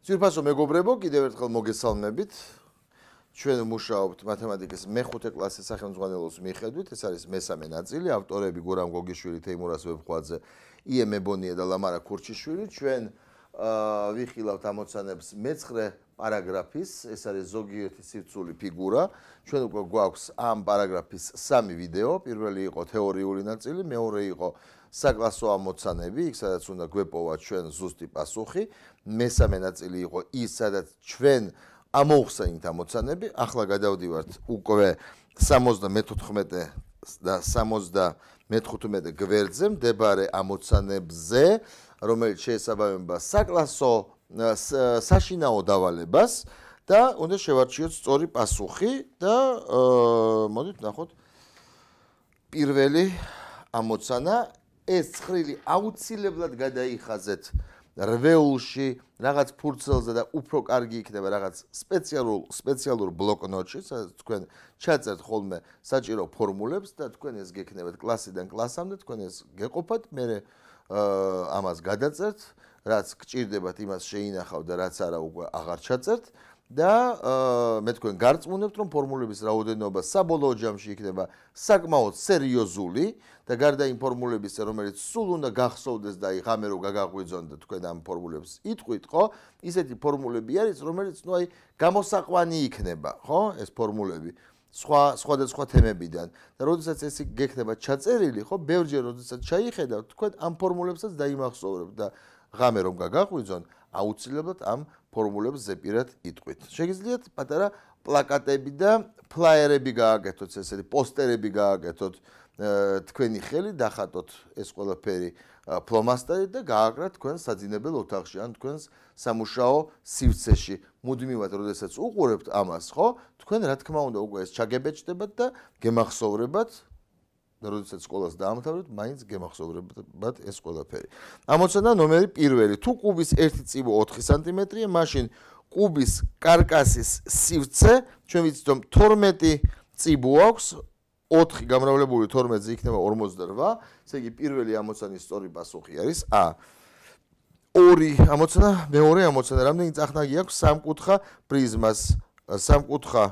ძირფასო მეგობრებო, კიდევ ერთხელ მოგესალმებით. ჩვენ მუშაობთ მათემატიკის მეხუთე კლასის სახელმძღვანელოს მიხედვით. ეს არის მესამე ნაწილი. ავტორები გურამ გოგიშვილი, თეიმურას ვებხვაძე, იე მებონია და ლამარა ქურჩიშვილი. ჩვენ ვიხილავთ ამოცანებს მეცხრე პარაგრაფის, ეს არის ზოგიერთი სირცული ფიგურა. ჩვენ უკვე გვაქვს ამ პარაგრაფის სამი ვიდეო. პირველი იყო თეორიული ნაწილი, მეორე იყო საკლასო ამოცანები, იქ სადაც უნდა გვეპოვა ჩვენ ზუსტი პასუხი. მესამე ნაწილი იყო ის, სადაც ჩვენ ამოხსენით ამოცანები. ახლა გადავდივართ უკვე 74 და 75 გვერდზე მდებარე ამოცანებზე, რომელიც შეესაბამება საკლასო საშინაო დავალებას და უნდა შევარჩიოთ სწორი პასუხი და მოდით ნახოთ. პირველი ამოცანა. ეს ცხრილი აუცილებლად გადაიხაზეთ რვეულში რაღაც ფურცელზე და უფრო კარგი იქნება რაღაც სპეციალურ სპეციალურ ბლოკნოტში. სადაც თქვენ ჩაწერთ ხოლმე საჭირო ფორმულებს და თქვენ ეს გექნებათ კლასიდან კლასამდე თქვენ ეს გეყოფათ. მე ამას გადაწერთ რაც გჭირდებათ იმას შეინახავ და რაც არა უკვე აღარ ჩაწერთ და მე თქვენ გარწმუნებთ რომ ფორმულების რაოდენობა საბოლოო ჯამში იქნება საკმაოდ სერიოზული და გარდა იმ ფორმულებისა რომელიც სულ უნდა გახსოვდეს და იღამე რო გაგაღვიძონ და თქვენ ამ ფორმულებს იტყვით ხო ისეთი ფორმულები არის რომელიც ნუ აი გამოსაყვანი იქნება ხო ეს ფორმულები სხვა სხვადასხვა თემებიდან და როდესაც ეს გექნება ჩაწერილი ხო ბევრჯერ როდესაც ჩაიხედავთ თქვენ ამ ფორმულებსაც დაიმახსოვრებთ და ღამე რომ გაგაღვიძონ აუცილებლად ამ ფორმულებს ზეპირად იტყვით. შეგიძლიათ პატარა პლაკატები და ფლაიერები გააკეთოთ, ესეთი პოსტერები გააკეთოთ თქვენი ხელი დახატოთ ეს ყველაფერი ფლომასტერი და გააგრათ თქვენ საძინებელ ოთახში ან თქვენს სამუშაო სივრცეში. მუდმივად, როდესაც უყურებთ ამას, ხო, თქვენ რა თქმა უნდა უკვე ეს ჩაგებეჭდებათ და გემახსოვრებათ და როდესაც სკოლას დაამთავრებთ, მაინც გემახსოვრებათ ეს ყველაფერი. ამოცანა ნომერი პირველი. თუ კუბის 1.4 სანტიმეტრია, მაშინ კუბის каркаსის სივრცე, ჩვენ ვიცით რომ 12 წიბო აქვს 4 გამრავლებული 12-ზე იქნება 48. ესე იგი პირველი ამოცანის სწორი პასუხი არის A. ორი ამოცანა, მეორე ამოცანა, რამდენი წახნაგი აქვს სამკუთხა პრიზმას? სამკუთხა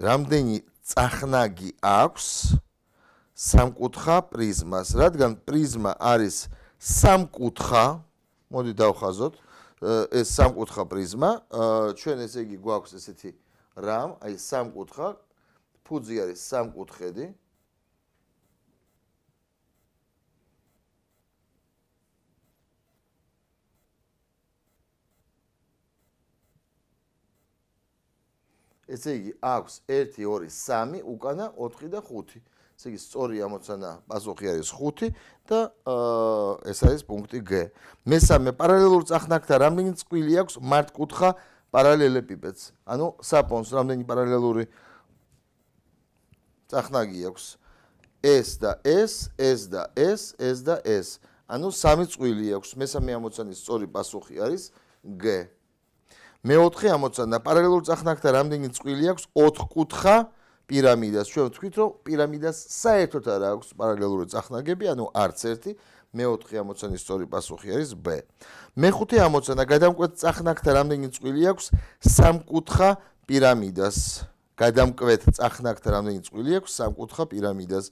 რამდენი წახნაგი აქვს? სამკუთხა პრიზმას, რადგან პრიზმა არის სამკუთხა, მოდი დავხაზოთ, ეს სამკუთხა პრიზმა, ჩვენ ესე იგი გვაქვს ესეთი რამ, აი სამკუთხა, ფუძი არის სამკუთხედი. ესე იგი აქვს 1 2 3 უკანა 4 და 5 ესე იგი სწორი ამოცანა პასუხი არის 5 და ეს არის პუნქტი G. მესამე პარალელურ წახნაგთა რამდენი წყვილი აქვს მართკუთხა პარალელეპიპედს? ანუ საპონს რამდენი პარალელური წახნაგი აქვს? S და S, S და S, S და S. ანუ სამი წყვილი აქვს. მესამე ამოცანის სწორი პასუხი არის G. მეოთხე ამოცანა პარალელურ წახნაგთა რამდენი წყვილი აქვს? 4 კუთხა პირამიდას. ჩვენ ვთქვით, რომ პირამიდას საერთოდ არ აქვს პარალელური წახნაგები, ანუ არც ერთი. მეოთხე ამოცანის სწორი პასუხი არის B. მეხუთე ამოცანა გადამკვეთ წახნაგთა რამდენი წყვილი აქვს სამკუთხა პირამიდას. გადამკვეთ წახნაგთა რამდენი წყვილი აქვს სამკუთხა პირამიდას.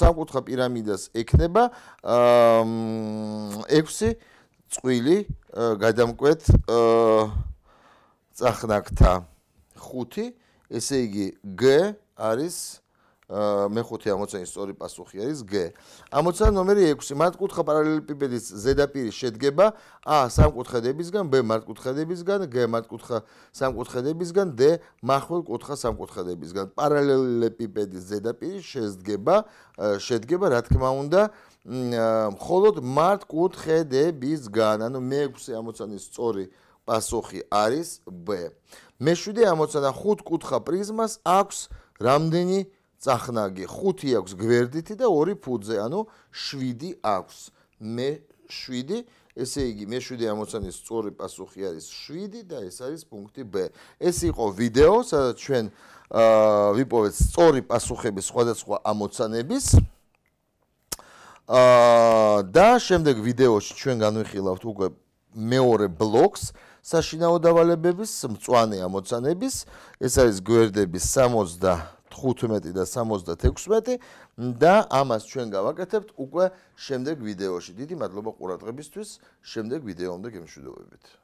სამკუთხა პირამიდას ექნება 6 წყვილი გადამკვეთ წახნაგთა 5 ესე იგი G არის მეხუთე ამოცანის სწორი პასუხი არის G. ამოცანა ნომერი 6. მართკუთხა პარალელეპიპედის ზედაპირი შედგება A სამკუთხედებისგან, B მართკუთხედებისგან, G მართკუთხა სამკუთხედებისგან, D მახვილკუთხა სამკუთხედებისგან. პარალელეპიპედის ზედაპირი შედგება შედგება რა თქმა უნდა მხოლოდ მართკუთხედებისგან. ანუ მე-6 ამოცანის სწორი პასუხი არის B. მეშვიდე ამოცანა ხუთკუთხა პრიზმას აქვს რამდენი წახნაგი 5 აქვს გვერდითი და 2 ფუძე, ანუ 7 აქვს. მე 7 ესე იგი მე 760-ის სწორი პასუხი არის 7 და ეს არის პუნქტი B. ეს იყო ვიდეო, სადაც ჩვენ აა ვიპოვეთ სწორი პასუხები სხვადასხვა ამოცანების. აა და შემდეგ ვიდეოში ჩვენ განვიხილავთ უკვე მეორე ბლოკს საშინაო დავალებების, მწვანე ამოცანების. ეს არის გვერდების 60 15 და 76 და ამას ჩვენ გავაკეთებთ უკვე შემდეგ ვიდეოში. დიდი მადლობა ყურადღებისთვის. შემდეგ ვიდეომდე გემშვიდობებით.